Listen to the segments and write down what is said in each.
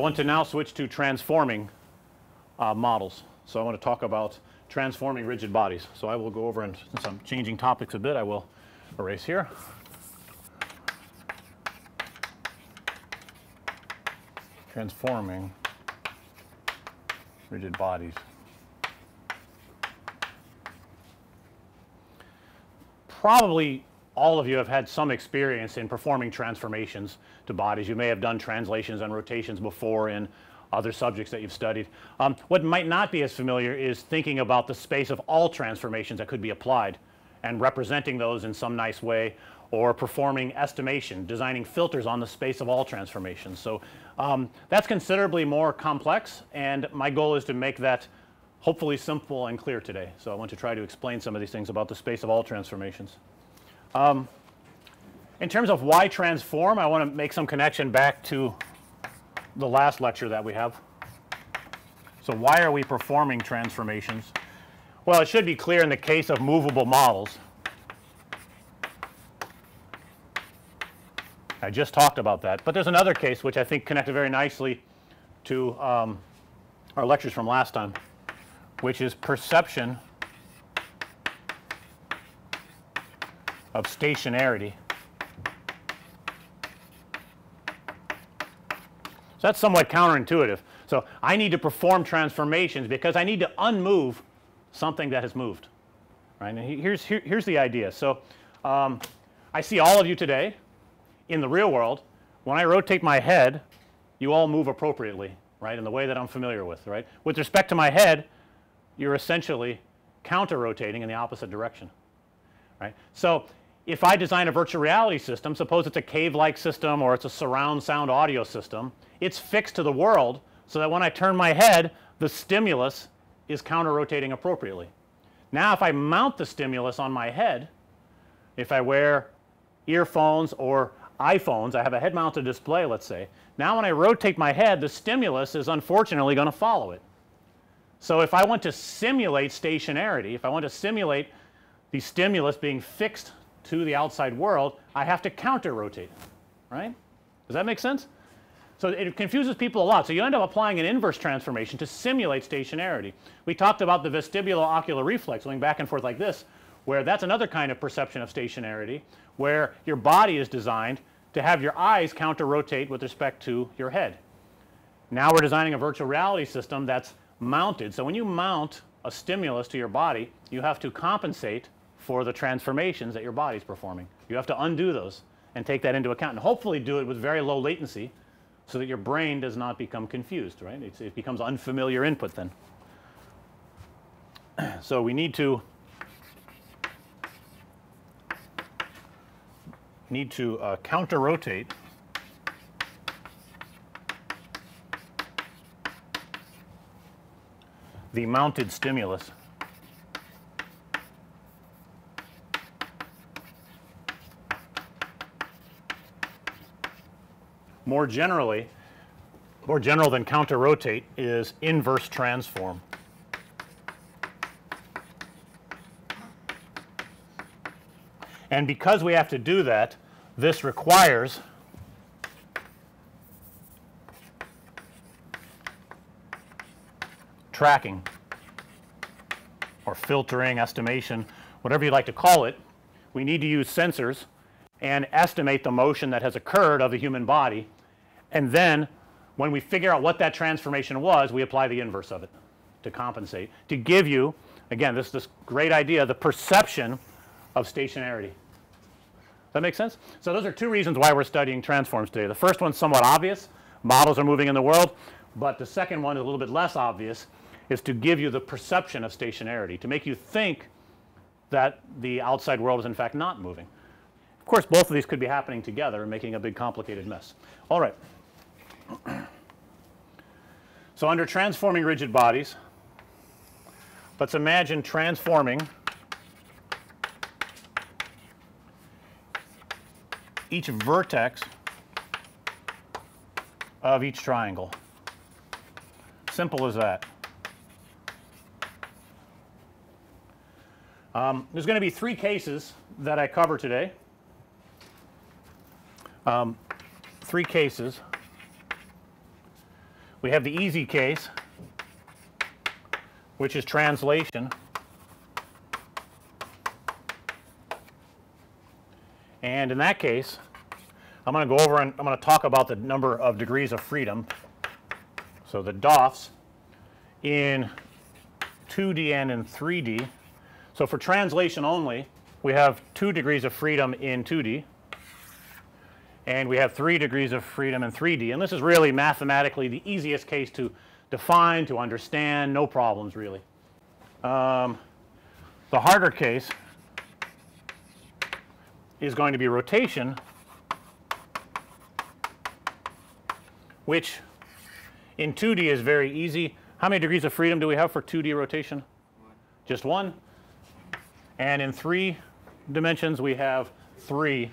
I want to now switch to transforming uh, models. So, I want to talk about transforming rigid bodies. So, I will go over and since I'm changing topics a bit, I will erase here. Transforming rigid bodies. Probably all of you have had some experience in performing transformations to bodies. You may have done translations and rotations before in other subjects that you've studied. Um, what might not be as familiar is thinking about the space of all transformations that could be applied and representing those in some nice way or performing estimation, designing filters on the space of all transformations. So, um, that's considerably more complex and my goal is to make that hopefully simple and clear today. So, I want to try to explain some of these things about the space of all transformations. Um, in terms of why transform, I want to make some connection back to the last lecture that we have. So, why are we performing transformations? Well, it should be clear in the case of movable models. I just talked about that, but there's another case which I think connected very nicely to um, our lectures from last time, which is perception of stationarity. So, that's somewhat counterintuitive. So, I need to perform transformations because I need to unmove something that has moved right. And here's here, here's the idea. So, um, I see all of you today in the real world when I rotate my head you all move appropriately right in the way that I'm familiar with right. With respect to my head you're essentially counter rotating in the opposite direction right. So, if I design a virtual reality system suppose it's a cave like system or it's a surround sound audio system it's fixed to the world so that when I turn my head the stimulus is counter rotating appropriately. Now, if I mount the stimulus on my head, if I wear earphones or iPhones, I have a head mounted display let's say. Now, when I rotate my head the stimulus is unfortunately going to follow it. So, if I want to simulate stationarity, if I want to simulate the stimulus being fixed to the outside world, I have to counter rotate, right? Does that make sense? So, it confuses people a lot. So, you end up applying an inverse transformation to simulate stationarity. We talked about the vestibulo-ocular reflex going back and forth like this where that's another kind of perception of stationarity where your body is designed to have your eyes counter rotate with respect to your head. Now, we're designing a virtual reality system that's mounted. So, when you mount a stimulus to your body you have to compensate for the transformations that your body is performing. You have to undo those and take that into account and hopefully do it with very low latency so that your brain does not become confused right. It's, it becomes unfamiliar input then. So, we need to need to uh, counter rotate the mounted stimulus More generally, more general than counter rotate is inverse transform. And because we have to do that, this requires tracking or filtering, estimation, whatever you like to call it. We need to use sensors and estimate the motion that has occurred of the human body and then when we figure out what that transformation was we apply the inverse of it to compensate to give you again this this great idea the perception of stationarity. Does that make sense? So, those are two reasons why we're studying transforms today. The first one is somewhat obvious models are moving in the world, but the second one is a little bit less obvious is to give you the perception of stationarity to make you think that the outside world is in fact not moving. Of course, both of these could be happening together making a big complicated mess. All right. So, under transforming rigid bodies, let's imagine transforming each vertex of each triangle. Simple as that. Um, there's going to be three cases that I cover today. Um, three cases we have the easy case, which is translation. And in that case, I'm going to go over and I'm going to talk about the number of degrees of freedom. So the DOFs in 2D and in 3D. So for translation only, we have 2 degrees of freedom in 2D and we have 3 degrees of freedom in 3D. And this is really mathematically the easiest case to define, to understand, no problems really. Um, the harder case is going to be rotation, which in 2D is very easy. How many degrees of freedom do we have for 2D rotation? One. Just one. And in three dimensions we have three.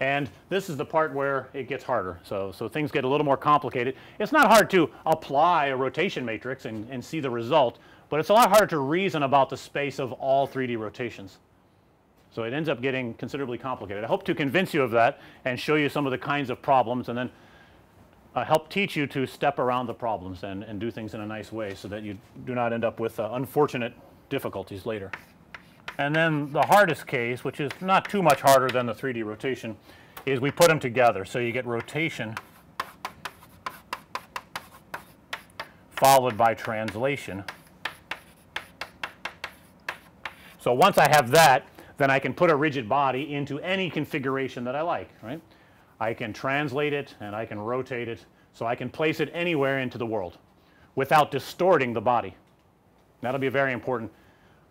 And this is the part where it gets harder. So, so things get a little more complicated. It's not hard to apply a rotation matrix and, and see the result, but it's a lot harder to reason about the space of all 3D rotations. So it ends up getting considerably complicated. I hope to convince you of that and show you some of the kinds of problems and then uh, help teach you to step around the problems and, and do things in a nice way so that you do not end up with uh, unfortunate difficulties later. And then the hardest case, which is not too much harder than the 3D rotation, is we put them together. So you get rotation followed by translation. So once I have that, then I can put a rigid body into any configuration that I like, right. I can translate it and I can rotate it. So I can place it anywhere into the world without distorting the body. That'll be very important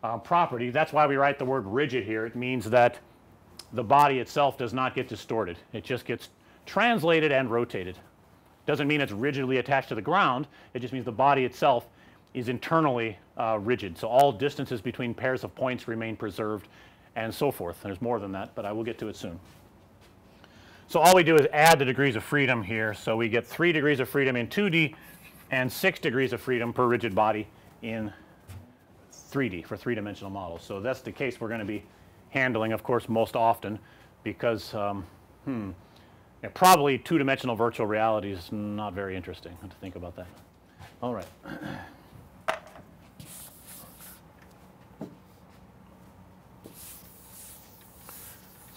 uh, property. That's why we write the word rigid here. It means that the body itself does not get distorted. It just gets translated and rotated. Doesn't mean it's rigidly attached to the ground. It just means the body itself is internally uh, rigid. So all distances between pairs of points remain preserved and so forth. There's more than that, but I will get to it soon. So all we do is add the degrees of freedom here. So we get 3 degrees of freedom in 2D and 6 degrees of freedom per rigid body in 3D for three-dimensional models. So that's the case we're going to be handling, of course, most often because, um, hmm, yeah, probably two-dimensional virtual reality is not very interesting. To think about that. All right.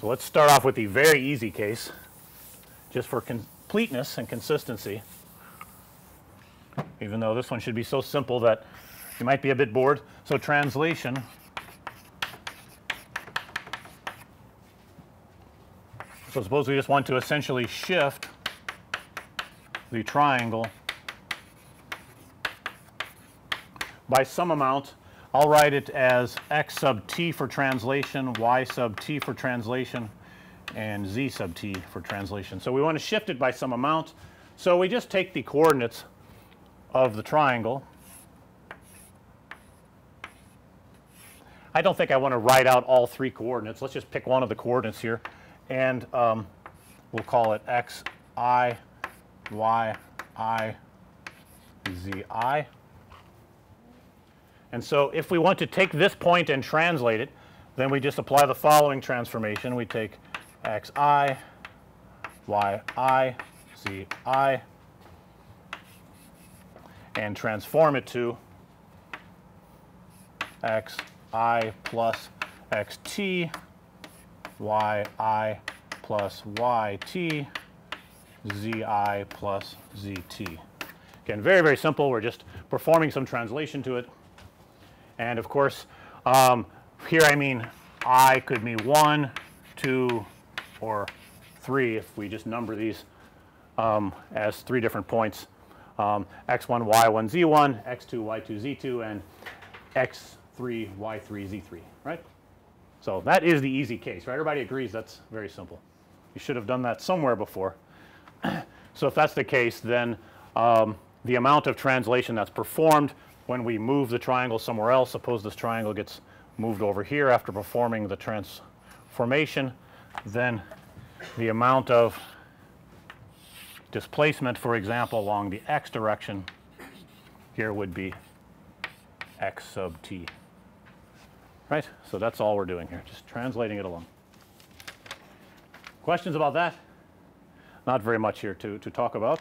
So let's start off with the very easy case just for completeness and consistency even though this one should be so simple that you might be a bit bored. So translation So suppose we just want to essentially shift the triangle by some amount I'll write it as x sub t for translation, y sub t for translation, and z sub t for translation. So we want to shift it by some amount. So we just take the coordinates of the triangle. I don't think I want to write out all three coordinates. Let's just pick one of the coordinates here and um, we'll call it x i y i z i. And so if we want to take this point and translate it, then we just apply the following transformation. We take xi, yi, zi, and transform it to xi plus xt, yi plus yt, zi plus zt. Again, very, very simple. We're just performing some translation to it. And of course, um, here I mean i could mean 1, 2, or 3 if we just number these um, as three different points um, x1, y1, z1, x2, y2, z2, and x3, y3, z3, right? So that is the easy case, right? Everybody agrees that's very simple. You should have done that somewhere before. so if that's the case, then um, the amount of translation that's performed when we move the triangle somewhere else, suppose this triangle gets moved over here after performing the transformation, then the amount of displacement, for example, along the x direction here would be x sub t. Right? So that's all we're doing here, just translating it along. Questions about that? Not very much here to, to talk about.